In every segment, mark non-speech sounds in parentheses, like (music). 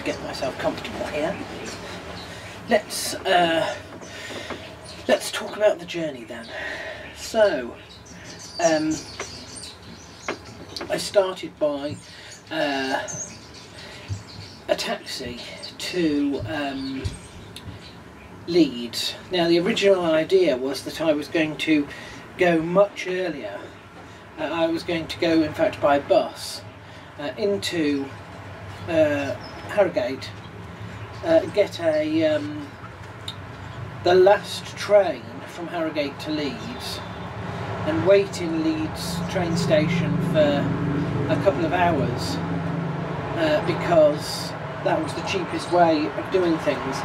to get myself comfortable here. Let's uh, let's talk about the journey then. So, um, I started by uh, a taxi to um, Leeds. Now, the original idea was that I was going to go much earlier. Uh, I was going to go, in fact, by bus uh, into uh, Harrogate, uh, get a um, the last train from Harrogate to Leeds, and wait in Leeds train station for a couple of hours uh, because that was the cheapest way of doing things.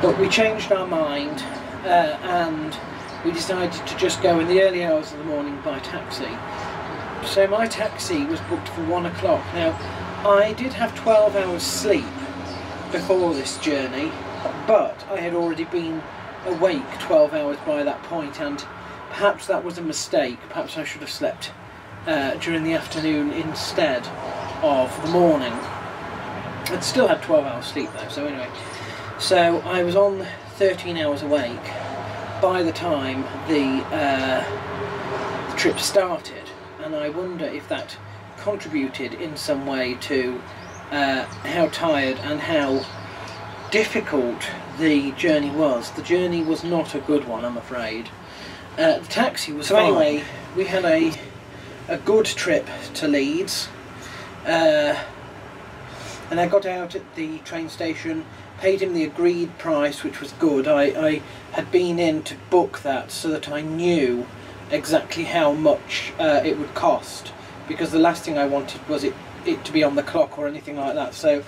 But we changed our mind uh, and we decided to just go in the early hours of the morning by taxi. So my taxi was booked for one o'clock. Now, I did have 12 hours sleep before this journey, but I had already been awake 12 hours by that point, and perhaps that was a mistake. Perhaps I should have slept uh, during the afternoon instead of the morning. I'd still had 12 hours sleep though, so anyway. So I was on 13 hours awake by the time the, uh, the trip started and I wonder if that contributed in some way to uh, how tired and how difficult the journey was. The journey was not a good one, I'm afraid. Uh, the taxi was so fine. anyway, we had a a good trip to Leeds, uh, and I got out at the train station, paid him the agreed price, which was good. I, I had been in to book that so that I knew exactly how much uh, it would cost because the last thing I wanted was it it to be on the clock or anything like that. So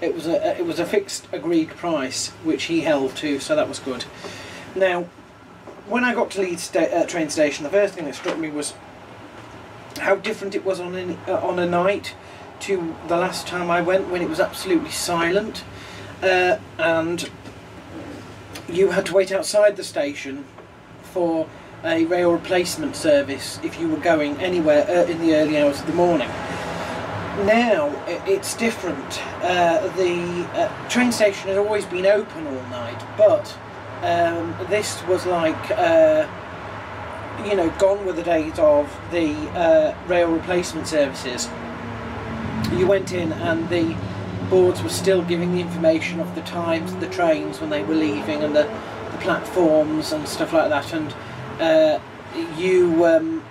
it was a it was a fixed agreed price which he held to so that was good. Now when I got to Leeds sta uh, train station the first thing that struck me was how different it was on any, uh, on a night to the last time I went when it was absolutely silent uh, and you had to wait outside the station for a rail replacement service if you were going anywhere uh, in the early hours of the morning. Now it's different. Uh, the uh, train station has always been open all night, but um, this was like, uh, you know, gone were the days of the uh, rail replacement services. You went in and the boards were still giving the information of the times the trains when they were leaving and the, the platforms and stuff like that. And uh, you um,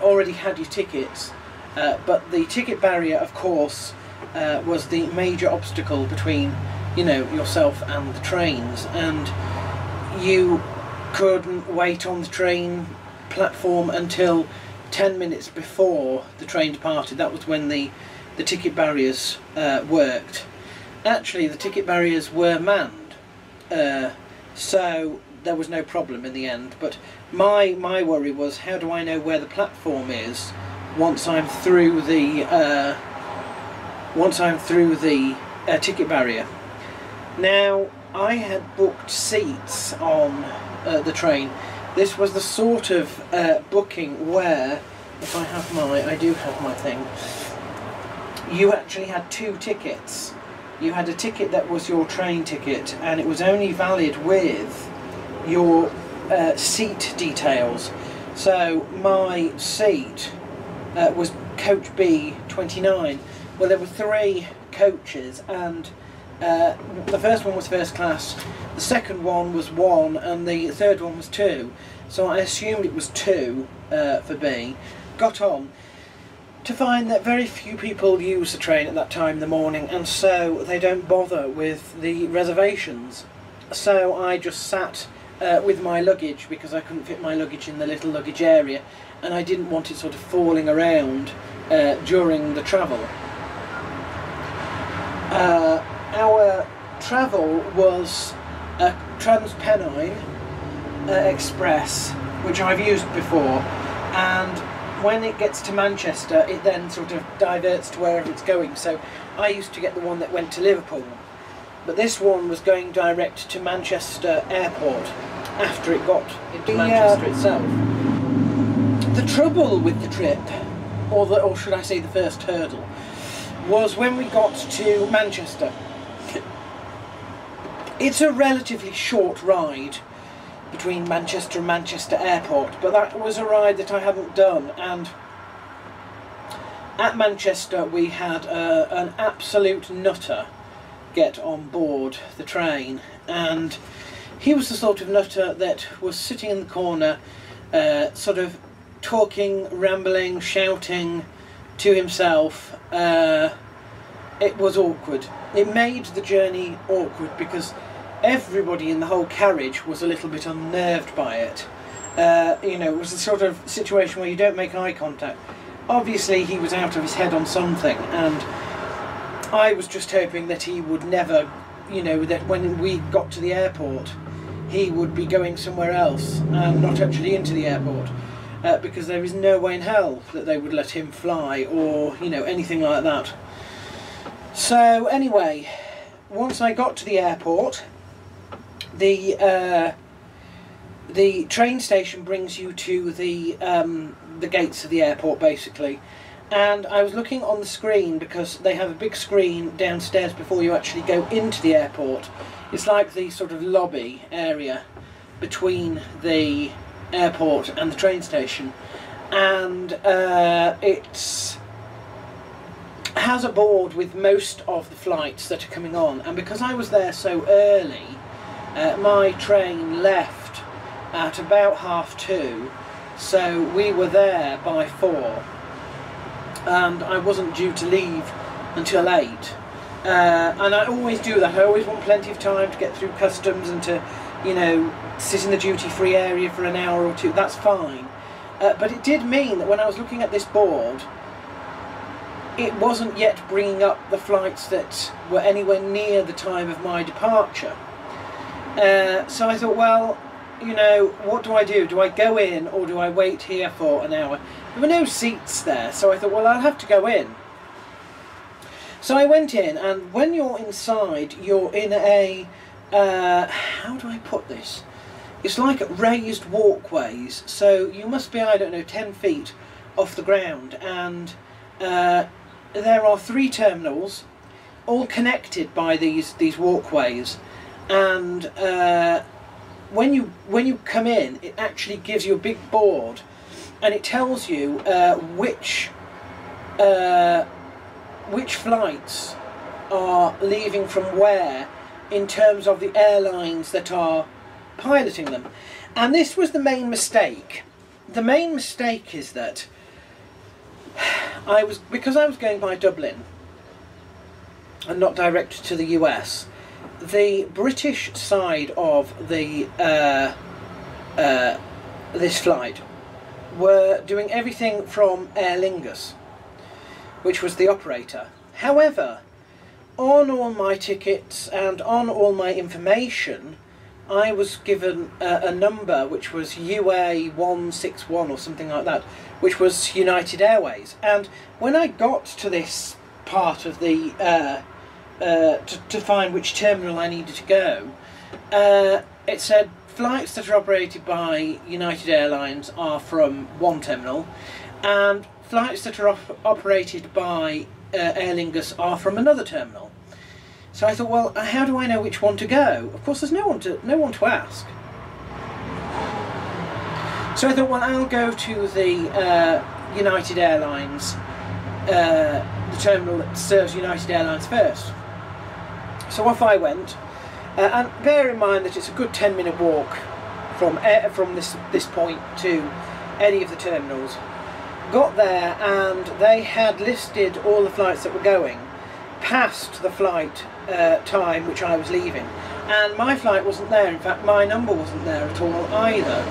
already had your tickets, uh, but the ticket barrier, of course, uh, was the major obstacle between, you know, yourself and the trains, and you couldn't wait on the train platform until 10 minutes before the train departed. That was when the, the ticket barriers uh, worked. Actually, the ticket barriers were manned, uh, so there was no problem in the end. But my my worry was how do I know where the platform is once I'm through the uh, once I'm through the uh, ticket barrier. Now I had booked seats on uh, the train. This was the sort of uh, booking where, if I have my, I do have my thing. You actually had two tickets. You had a ticket that was your train ticket, and it was only valid with your uh, seat details. So my seat uh, was coach B29. Well, there were three coaches, and uh, the first one was first class, the second one was one, and the third one was two. So I assumed it was two uh, for B. Got on to find that very few people use the train at that time in the morning, and so they don't bother with the reservations. So I just sat uh, with my luggage because I couldn't fit my luggage in the little luggage area and I didn't want it sort of falling around uh, during the travel. Uh, our travel was a Transpennine uh, Express which I've used before and when it gets to Manchester it then sort of diverts to wherever it's going so I used to get the one that went to Liverpool but this one was going direct to Manchester Airport after it got into the, Manchester uh, itself. The trouble with the trip, or, the, or should I say the first hurdle, was when we got to Manchester. it's a relatively short ride between Manchester and Manchester Airport, but that was a ride that I hadn't done, and at Manchester we had uh, an absolute nutter get on board the train, and he was the sort of nutter that was sitting in the corner, uh, sort of talking, rambling, shouting to himself. Uh, it was awkward. It made the journey awkward because everybody in the whole carriage was a little bit unnerved by it. Uh, you know, it was the sort of situation where you don't make eye contact. Obviously, he was out of his head on something, and I was just hoping that he would never, you know, that when we got to the airport, he would be going somewhere else and not actually into the airport. Uh, because there is no way in hell that they would let him fly or, you know, anything like that. So, anyway, once I got to the airport, the uh, the train station brings you to the um, the gates of the airport basically and I was looking on the screen because they have a big screen downstairs before you actually go into the airport. It's like the sort of lobby area between the airport and the train station. And uh, it's has a board with most of the flights that are coming on. And because I was there so early uh, my train left at about half two, so we were there by four, and I wasn't due to leave until eight. Uh, and I always do that. I always want plenty of time to get through customs and to, you know, sit in the duty-free area for an hour or two. That's fine. Uh, but it did mean that when I was looking at this board, it wasn't yet bringing up the flights that were anywhere near the time of my departure. Uh, so I thought, well, you know, what do I do? Do I go in or do I wait here for an hour? There were no seats there, so I thought, well, I'll have to go in. So I went in, and when you're inside, you're in a, uh, how do I put this? It's like raised walkways, so you must be, I don't know, 10 feet off the ground, and uh, there are three terminals, all connected by these, these walkways, and uh, when you when you come in, it actually gives you a big board, and it tells you uh, which uh, which flights are leaving from where in terms of the airlines that are piloting them. And this was the main mistake. The main mistake is that (sighs) I was because I was going by Dublin and not direct to the US the British side of the uh, uh, this flight were doing everything from Aer Lingus, which was the operator. However, on all my tickets and on all my information, I was given a, a number which was UA 161 or something like that, which was United Airways. And when I got to this part of the uh, uh, to, to find which terminal I needed to go, uh, it said flights that are operated by United Airlines are from one terminal, and flights that are op operated by uh, Aer Lingus are from another terminal. So I thought, well, how do I know which one to go? Of course, there's no one to no one to ask. So I thought, well, I'll go to the uh, United Airlines, uh, the terminal that serves United Airlines first. So off I went, uh, and bear in mind that it's a good 10 minute walk from uh, from this this point to any of the terminals. Got there and they had listed all the flights that were going past the flight uh, time which I was leaving. And my flight wasn't there. In fact my number wasn't there at all either.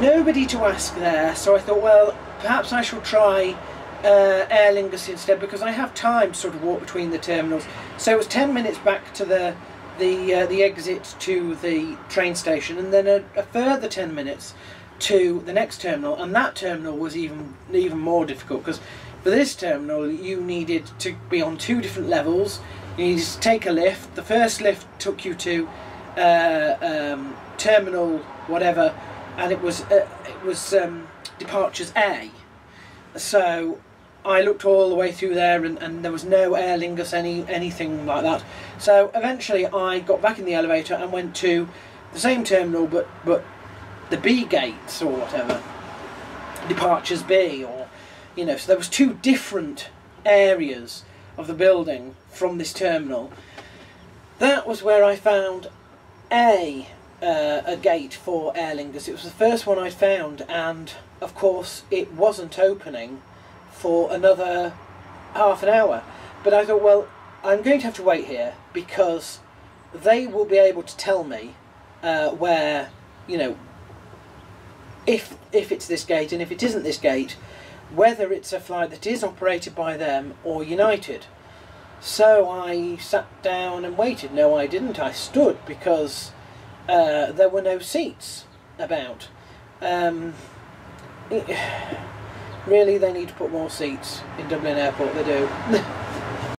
Nobody to ask there. So I thought well perhaps I shall try uh, Aer Lingus instead because I have time to sort of walk between the terminals. So it was 10 minutes back to the the uh, the exit to the train station and then a, a, further 10 minutes to the next terminal and that terminal was even even more difficult because for this terminal you needed to be on two different levels. You needed to take a lift. The first lift took you to uh, um, terminal whatever and it was uh, it was um, departures A. So I looked all the way through there and, and there was no Aer Lingus, any anything like that. So eventually I got back in the elevator and went to the same terminal but, but the B gates or whatever. Departures B or, you know, so there was two different areas of the building from this terminal. That was where I found a uh, a gate for Aer Lingus. It was the first one I found, and of course it wasn't opening for another half an hour. But I thought, well, I'm going to have to wait here because they will be able to tell me uh, where, you know, if if it's this gate and if it isn't this gate, whether it's a flight that is operated by them or United. So I sat down and waited. No, I didn't. I stood because uh, there were no seats about. Um, really, they need to put more seats in Dublin Airport. They do. (laughs)